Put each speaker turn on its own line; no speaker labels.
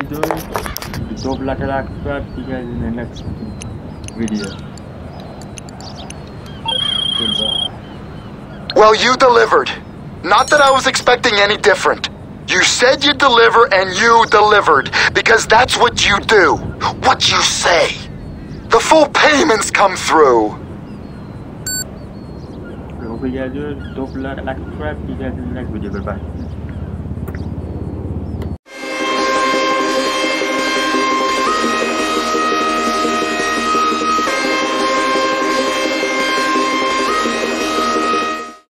do double like subscribe see you guys in the next video goodbye
Well, you delivered. Not that I was expecting any different. You said you'd deliver and you delivered because that's what you do. What you say. The full payments come through.
hope you guys do double like subscribe see you guys in the next video goodbye